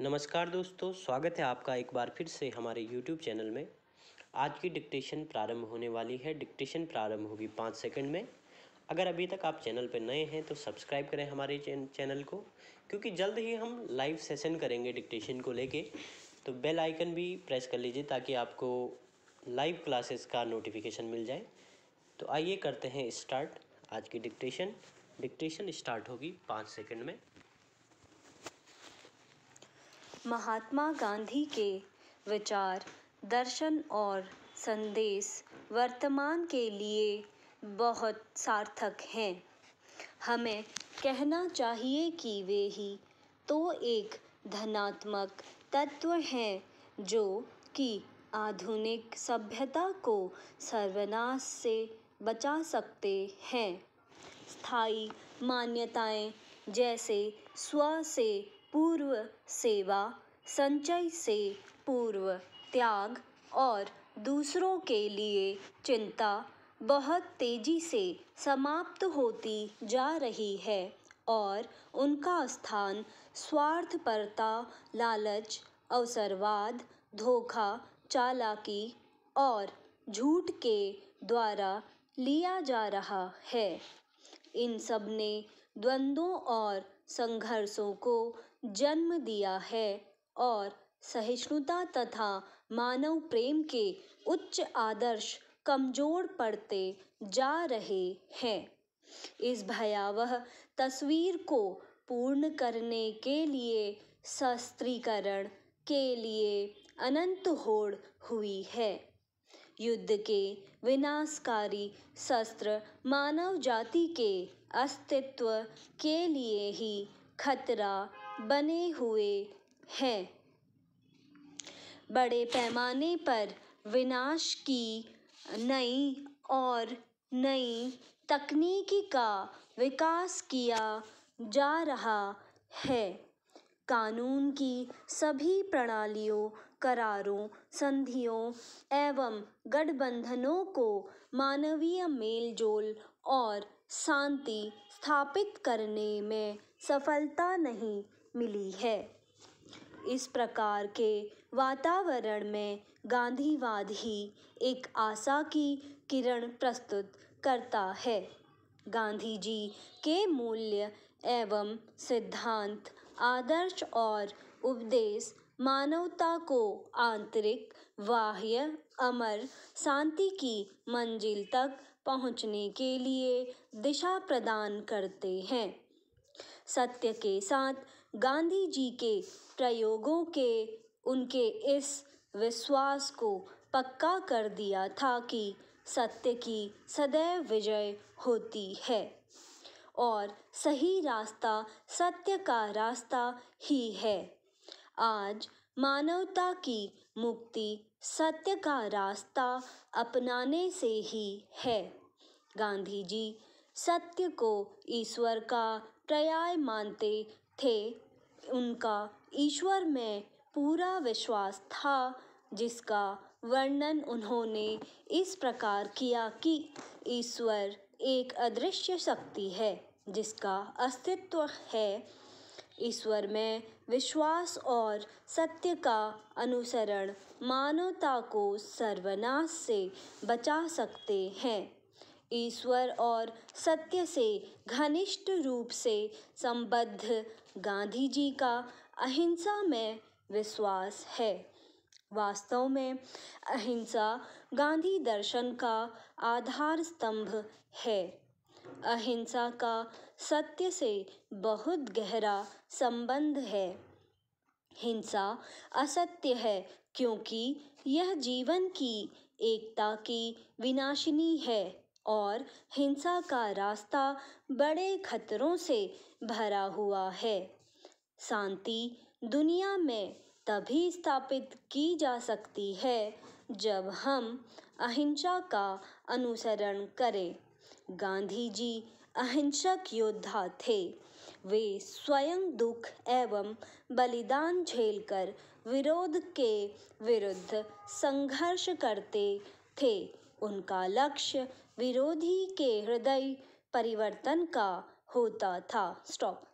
नमस्कार दोस्तों, स्वागत है आपका एक बार फिर से हमारे YouTube चैनल में। आज की डिक्टेशन प्रारंभ होने वाली है। डिक्टेशन प्रारंभ होगी पाँच सेकंड में। अगर अभी तक आप चैनल पर नए हैं तो सब्सक्राइब करें हमारे चैनल को, क्योंकि जल्द ही हम लाइव सेशन करेंगे डिक्टेशन को लेके। तो बेल आइकन भी प्रेस कर लीजिए, ताकि आपको लाइव क्लासेस का नोटिफिकेशन मिल जाए। तो आइए करते हैं स्टार्ट आज की डिक्टेशन। डिक्टेशन स्टार्ट होगी पाँच सेकंड में। महात्मा गांधी के विचार, दर्शन और संदेश वर्तमान के लिए बहुत सार्थक हैं। हमें कहना चाहिए कि वे ही तो एक धनात्मक तत्व हैं जो कि आधुनिक सभ्यता को सर्वनाश से बचा सकते हैं। स्थायी मान्यताएँ जैसे स्व से पूर्व सेवा, संचय से पूर्व त्याग और दूसरों के लिए चिंता बहुत तेज़ी से समाप्त होती जा रही है और उनका स्थान स्वार्थपरता, लालच, अवसरवाद, धोखा, चालाकी और झूठ के द्वारा लिया जा रहा है। इन सबने द्वंद्वों और संघर्षों को जन्म दिया है और सहिष्णुता तथा मानव प्रेम के उच्च आदर्श कमज़ोर पड़ते जा रहे हैं। इस भयावह तस्वीर को पूर्ण करने के लिए शस्त्रीकरण के लिए अनंत होड़ हुई है। युद्ध के विनाशकारी शस्त्र मानव जाति के अस्तित्व के लिए ही खतरा बने हुए हैं। बड़े पैमाने पर विनाश की नई और नई तकनीकी का विकास किया जा रहा है। कानून की सभी प्रणालियों, करारों, संधियों एवं गठबंधनों को मानवीय मेलजोल और शांति स्थापित करने में सफलता नहीं मिली है। इस प्रकार के वातावरण में गांधीवाद ही एक आशा की किरण प्रस्तुत करता है। गांधी जी के मूल्य एवं सिद्धांत, आदर्श और उपदेश मानवता को आंतरिक, बाह्य, अमर, शांति की मंजिल तक पहुँचने के लिए दिशा प्रदान करते हैं। सत्य के साथ गांधी जी के प्रयोगों के, उनके इस विश्वास को पक्का कर दिया था कि सत्य की सदैव विजय होती है। और सही रास्ता सत्य का रास्ता ही है। आज मानवता की मुक्ति सत्य का रास्ता अपनाने से ही है। गांधी जी सत्य को ईश्वर का पर्याय मानते थे। उनका ईश्वर में पूरा विश्वास था, जिसका वर्णन उन्होंने इस प्रकार किया कि ईश्वर एक अदृश्य शक्ति है, जिसका अस्तित्व है। ईश्वर में विश्वास और सत्य का अनुसरण मानवता को सर्वनाश से बचा सकते हैं। ईश्वर और सत्य से घनिष्ठ रूप से संबद्ध गांधी जी का अहिंसा में विश्वास है। वास्तव में अहिंसा गांधी दर्शन का आधार स्तंभ है। अहिंसा का सत्य से बहुत गहरा संबंध है। हिंसा असत्य है क्योंकि यह जीवन की एकता की विनाशिनी है। और हिंसा का रास्ता बड़े खतरों से भरा हुआ है। शांति दुनिया में तभी स्थापित की जा सकती है जब हम अहिंसा का अनुसरण करें। गांधी जी अहिंसक योद्धा थे। वे स्वयं दुख एवं बलिदान झेलकर विरोध के विरुद्ध संघर्ष करते थे। उनका लक्ष्य विरोधी के हृदय परिवर्तन का होता था। स्टॉप